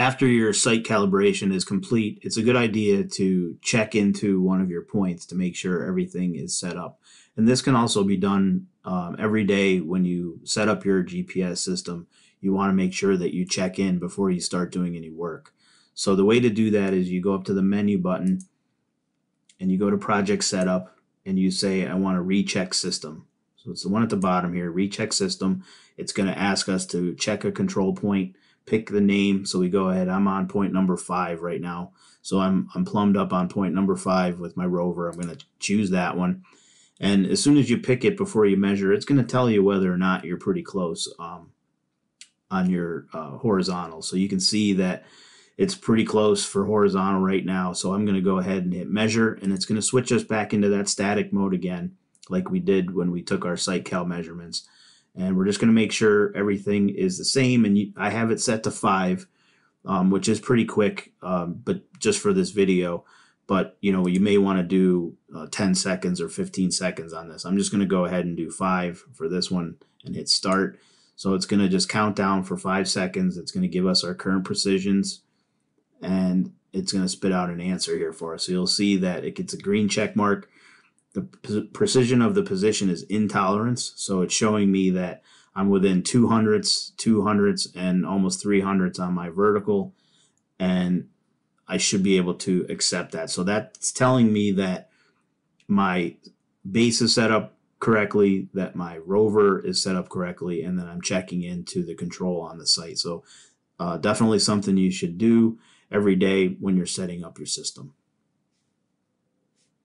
after your site calibration is complete, it's a good idea to check into one of your points to make sure everything is set up. And this can also be done um, every day when you set up your GPS system. You want to make sure that you check in before you start doing any work. So the way to do that is you go up to the menu button and you go to project setup and you say, I want to recheck system. So it's the one at the bottom here, recheck system. It's going to ask us to check a control point, pick the name. So we go ahead. I'm on point number five right now. So I'm, I'm plumbed up on point number five with my rover. I'm going to choose that one. And as soon as you pick it before you measure, it's going to tell you whether or not you're pretty close um, on your uh, horizontal. So you can see that it's pretty close for horizontal right now. So I'm going to go ahead and hit measure and it's going to switch us back into that static mode again like we did when we took our site cal measurements. And we're just going to make sure everything is the same. And you, I have it set to five, um, which is pretty quick, um, but just for this video. But you know, you may want to do uh, 10 seconds or 15 seconds on this. I'm just going to go ahead and do five for this one and hit start. So it's going to just count down for five seconds. It's going to give us our current precisions and it's going to spit out an answer here for us. So you'll see that it gets a green check mark. The precision of the position is intolerance. So it's showing me that I'm within two hundredths, two hundredths, and almost three hundredths on my vertical. And I should be able to accept that. So that's telling me that my base is set up correctly, that my rover is set up correctly, and then I'm checking into the control on the site. So uh, definitely something you should do every day when you're setting up your system.